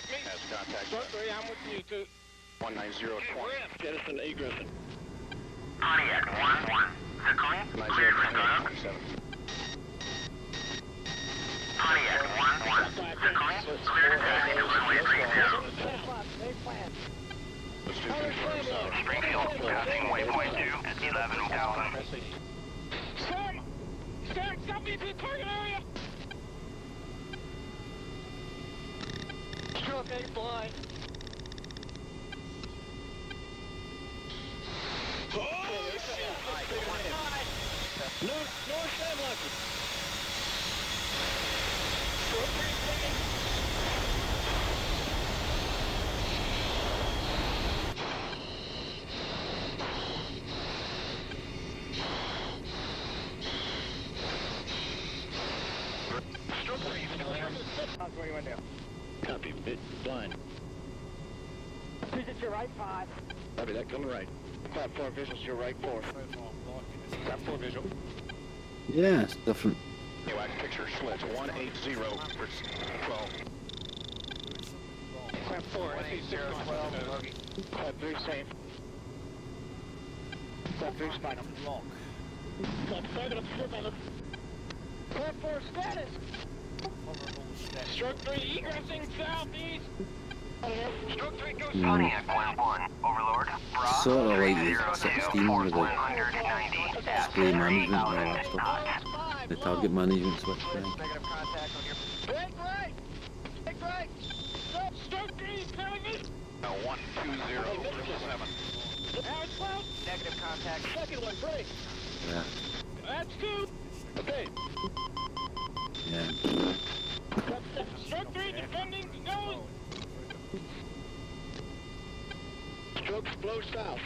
with me? Has contact. Stroke three, I'm with you too. 19020. Jettison egressing. Pontiac 1-1. Circling. Cleared for startup. 9028. Pontiac 1-1. Circling. Cleared to taxi to runway 30. Let's do 347. Springfield, passing waypoint 2 at 11,000. Sam! Sam, stop me to the target area! Stroke eight blind. Oh, shit! North, north SAM left. Stroke three second. Stroke three, clear. That's where you went down. Copy. Bit blind. Visit your right five. Copy that. Coming right. Five four visual to your right four. Five four visual. Yeah, it's different. New act picture slits 180 for 12. Clap four, SE six twelve. Clap three safe. Clap three spinal. Lock. Clap seven up slip. Clap four status. Stroke three egressing southeast. Stroke three goes. 1-1. Overlord. Bra. Sort of like the 302, 16 force with the 190 at display management and all 3,000 that stuff. The target management switch thing. Negative contact on your. Big right. Big right. Stop. Stroke three is telling me. Now 12037. Alex twelve. Negative contact. Second one break. Yeah, That's two. Okay. yeah. Stroke three defending Strokes blow south.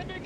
Start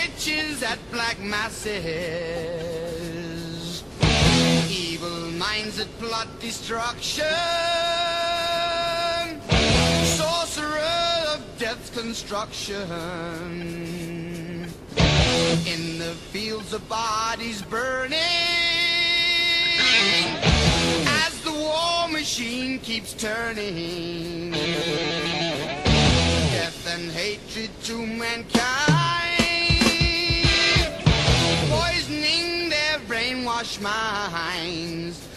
witches at black masses. Evil minds that plot destruction, sorcerer of death's construction. In the fields of bodies burning, as the war machine keeps turning. Death and hatred to mankind, brainwashed my Oh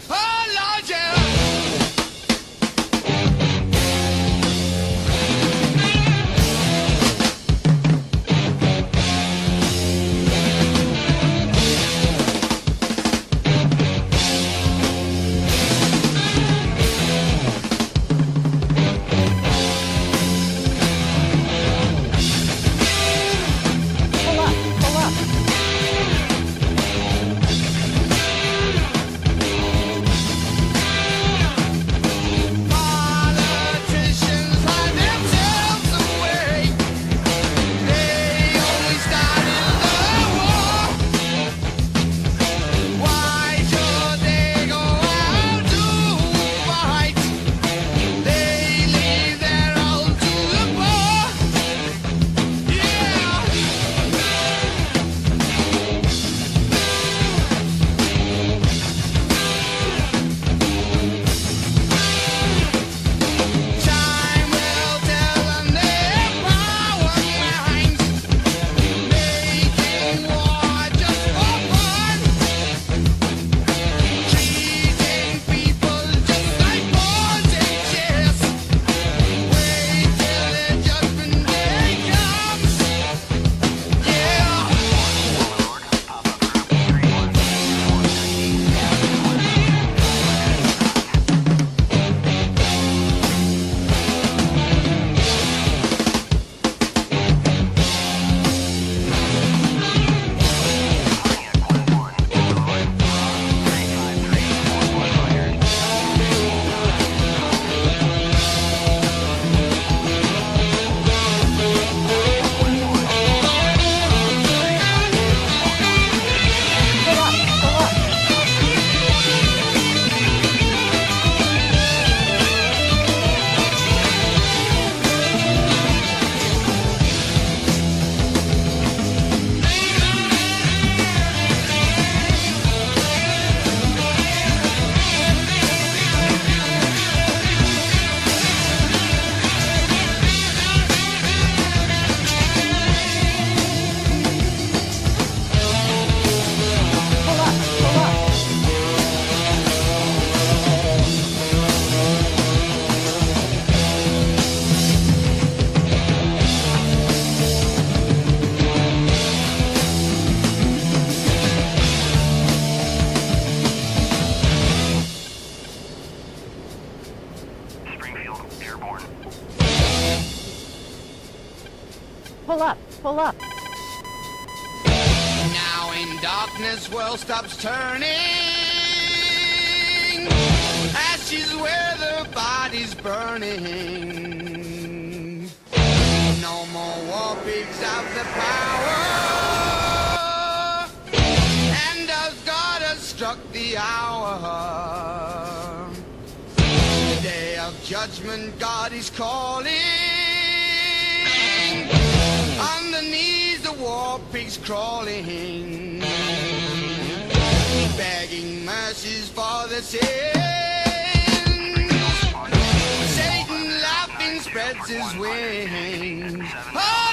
Pull up, pull up. Now in darkness, world stops turning. Ashes where the body's burning. No more war pigs the power. And as God has struck the hour. The day of judgment, God is calling. On the war pigs crawling, begging mercies for the sins. Satan laughing spreads his wings. Oh,